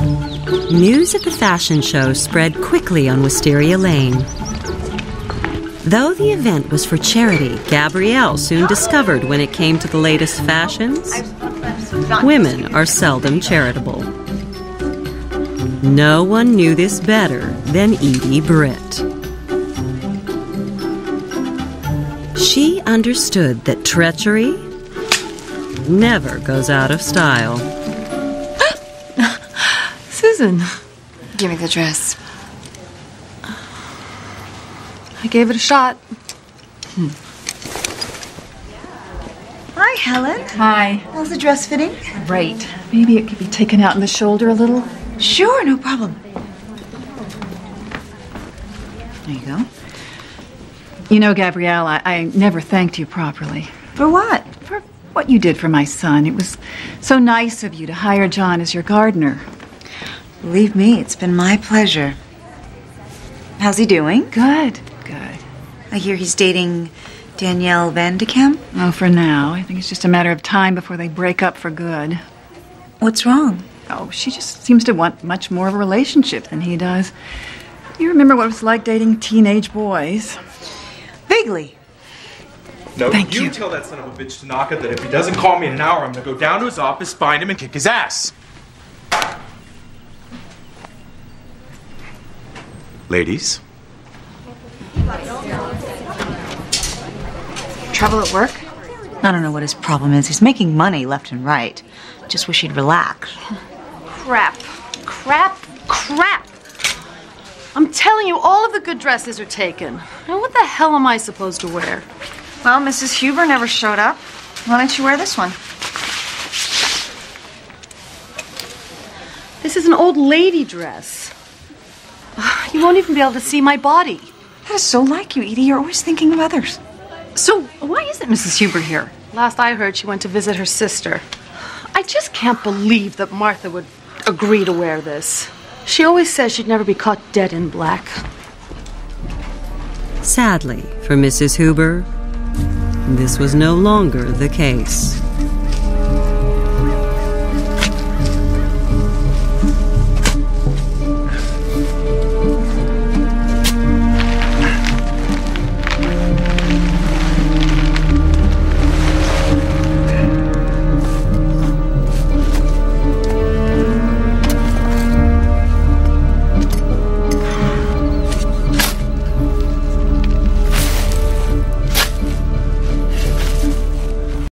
News of the fashion show spread quickly on Wisteria Lane. Though the event was for charity, Gabrielle soon discovered when it came to the latest fashions, women are seldom charitable. No one knew this better than Edie Britt. She understood that treachery never goes out of style. Susan, Give me the dress. I gave it a shot. Hmm. Hi, Helen. Hi. How's the dress fitting? Great. Maybe it could be taken out in the shoulder a little. Sure, no problem. There you go. You know, Gabrielle, I, I never thanked you properly For what? for what you did for my son. It was so nice of you to hire John as your gardener. Believe me, it's been my pleasure. How's he doing? Good, good. I hear he's dating Danielle Van de Kamp. Oh, for now. I think it's just a matter of time before they break up for good. What's wrong? Oh, she just seems to want much more of a relationship than he does. You remember what it was like dating teenage boys? Vaguely. No, Thank you, you. tell that son of a bitch Tanaka that if he doesn't call me in an hour, I'm gonna go down to his office, find him, and kick his ass. Ladies, Trouble at work? I don't know what his problem is. He's making money left and right. Just wish he'd relax. Crap. Crap. Crap. I'm telling you, all of the good dresses are taken. Now, what the hell am I supposed to wear? Well, Mrs. Huber never showed up. Why don't you wear this one? This is an old lady dress. You won't even be able to see my body. That is so like you, Edie. You're always thinking of others. So, why isn't Mrs. Huber here? Last I heard, she went to visit her sister. I just can't believe that Martha would agree to wear this. She always says she'd never be caught dead in black. Sadly for Mrs. Huber, this was no longer the case.